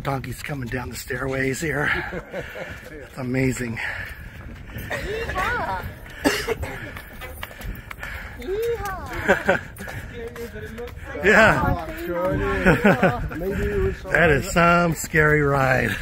donkeys coming down the stairways here. It's amazing. Yeehaw! Yeah, that is some scary ride.